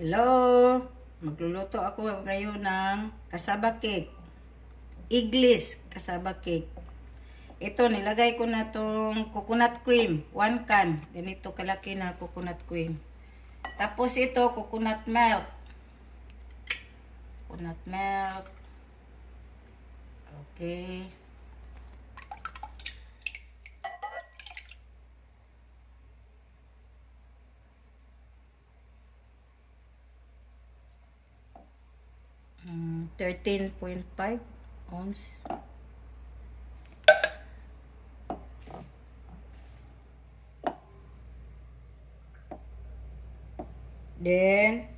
Hello! Magluluto ako ngayon ng kasaba cake. Iglis kasaba cake. Ito, nilagay ko na tong coconut cream. One can. Ganito kalaki na coconut cream. Tapos ito, coconut milk. Coconut milk. Okay. 13.5 ounce. Then,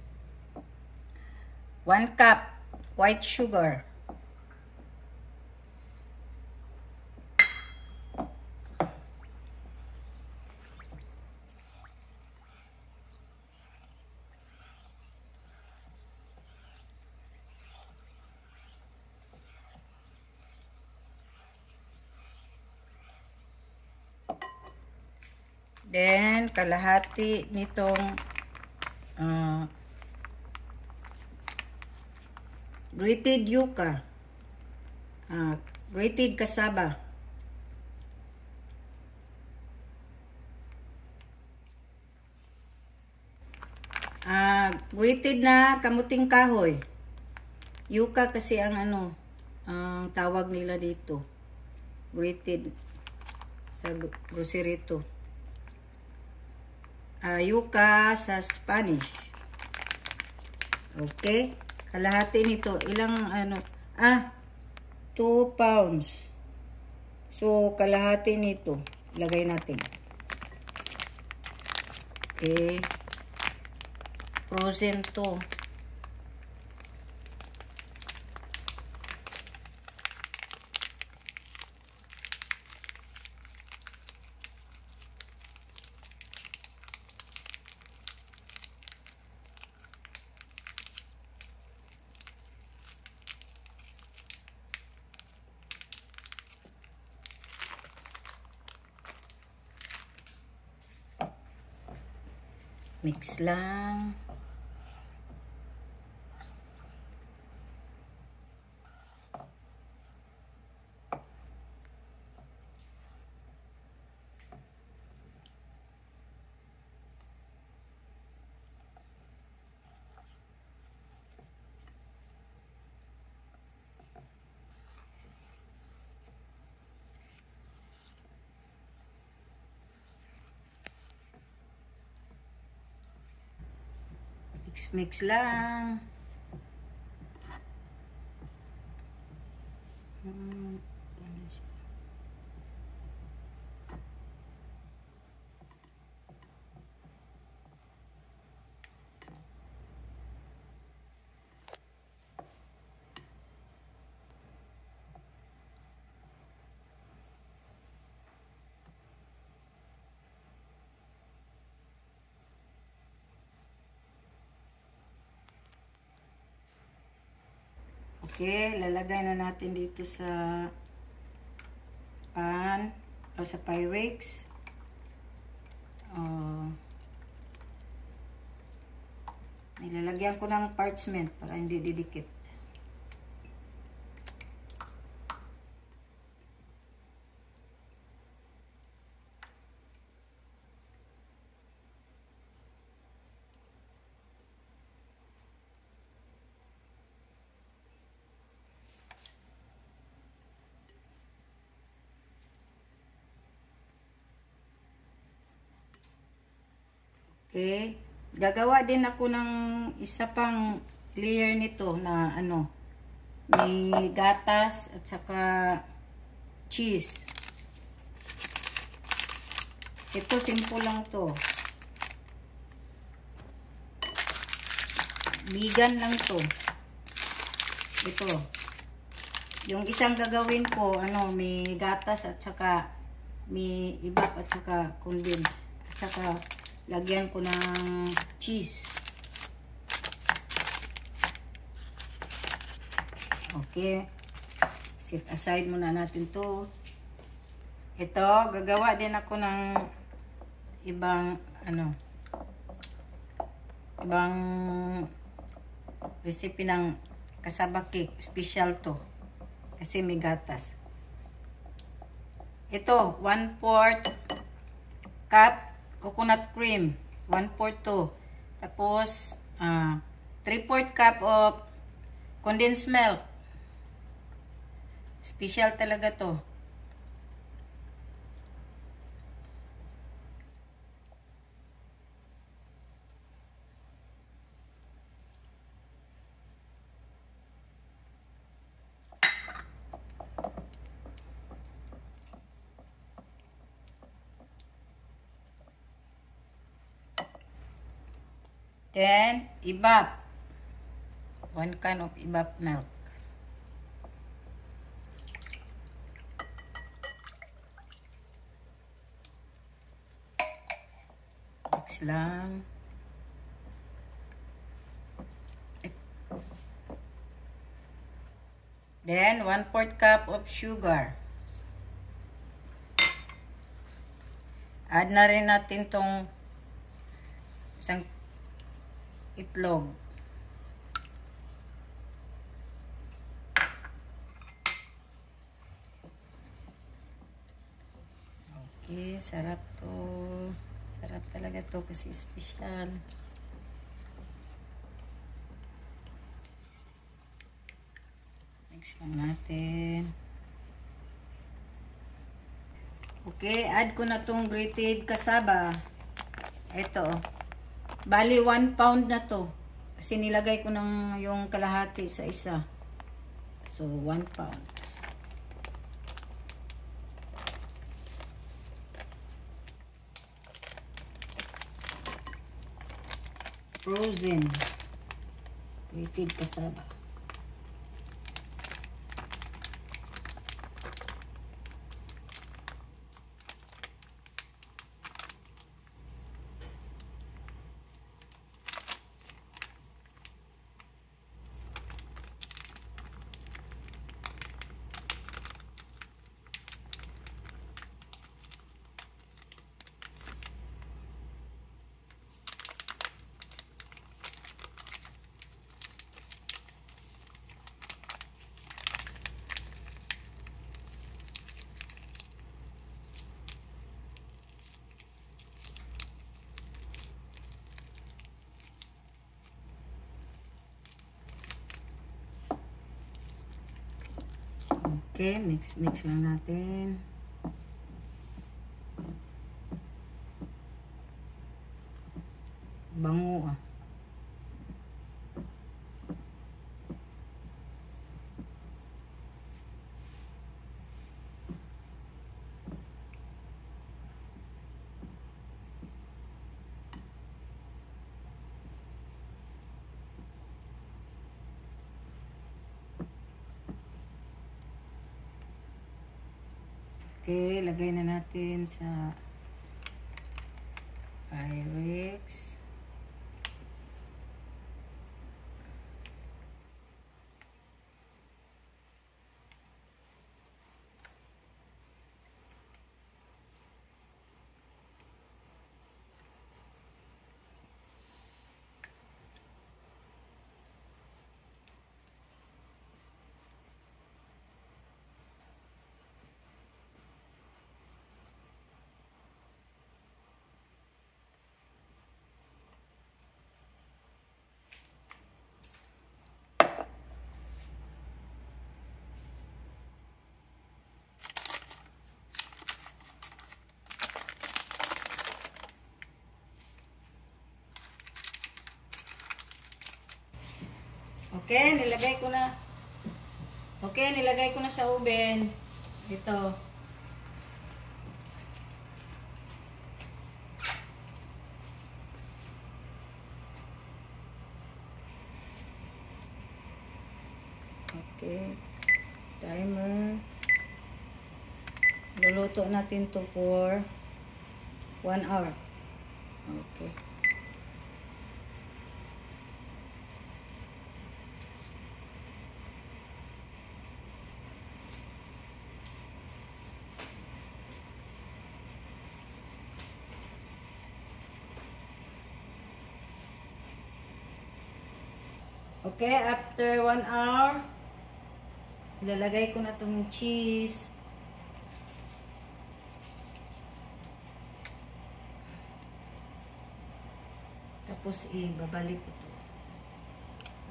1 cup white sugar. Then, kalahati nitong uh, grated yuca. Uh, grated kasaba. Uh, grated na kamuting kahoy. Yuca kasi ang ano, ang tawag nila dito. Grated sa grocery to uh, yuca sa Spanish. Okay? Kalahati nito. Ilang ano? Ah, 2 pounds. So, kalahati nito. Lagay natin. Okay. Frozen to. Mix lang. Mix-mix lang. Hmm. Okay, lalagay na natin dito sa pan o sa Pyrex. Uh, nilalagyan ko ng parchment para hindi didikit. Okay. Gagawa din ako ng isa pang layer nito na ano, may gatas at saka cheese. Ito, simple lang to. Vegan lang to. Ito. Yung isang gagawin ko, ano, may gatas at saka may iba at saka condense. At saka lagyan ko ng cheese. Okay. Set aside muna natin to. Ito, gagawa din ako ng ibang ano. ibang recipe ng kasaba cake. Special to. Kasi may gatas. Ito, 1 4 cup coconut cream. 1 4 to. Tapos, uh, 3 4 cup of condensed milk. Special talaga to. Then, ibap. One can of ibap milk. Mix lang. Then, 1 4 cup of sugar. Add na rin natin tong isang itlog. Okay, sarap to. Sarap talaga to kasi special. Mix lang natin. Okay, add ko na tong grated kasaba. Ito. Bali, 1 pound na to. Kasi nilagay ko ng yung kalahati sa isa. So, 1 pound. Frozen. Grated kasaba. Okay, mix mix lang natin. Bango ah. Okay, lagay na natin sa Pyrex. Okay, nilagay ko na. Okay, nilagay ko na sa oven. Ito. Okay. Timer. Luluto natin to for 1 hour. Okay. Okay, after 1 hour, ilalagay ko na tong cheese. Tapos ibabalik ko to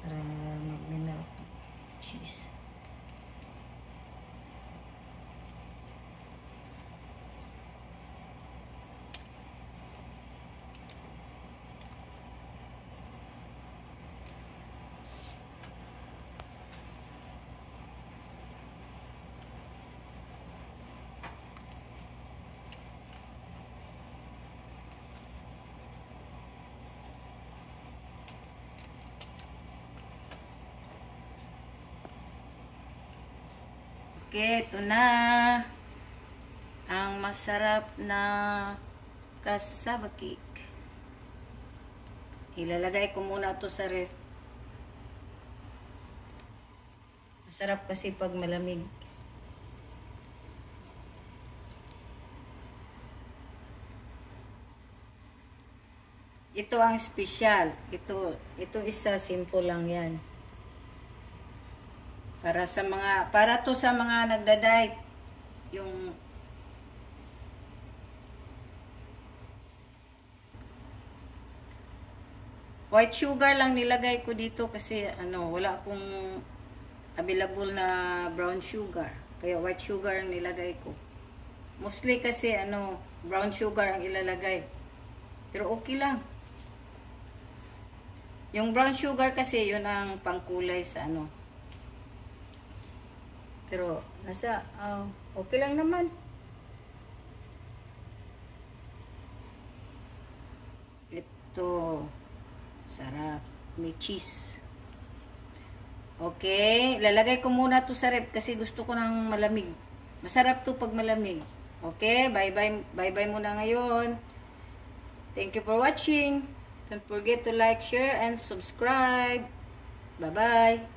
para mag-melt cheese. Ito na ang masarap na cassava cake. Ilalagay ko muna to sa ref. Masarap kasi pag malamig. Ito ang special. Ito, ito isa simple lang yan. Para sa mga, para to sa mga nagda-diet. Yung white sugar lang nilagay ko dito kasi ano, wala akong available na brown sugar. Kaya white sugar ang nilagay ko. Mostly kasi ano, brown sugar ang ilalagay. Pero okay lang. Yung brown sugar kasi yun ang pangkulay sa ano, pero, nasa, uh, okay lang naman. Ito, sarap. May cheese. Okay, lalagay ko muna to sa rep kasi gusto ko ng malamig. Masarap to pag malamig. Okay, bye-bye bye-bye muna ngayon. Thank you for watching. Don't forget to like, share, and subscribe. Bye-bye.